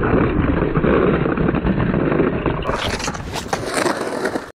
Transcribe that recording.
Thank you.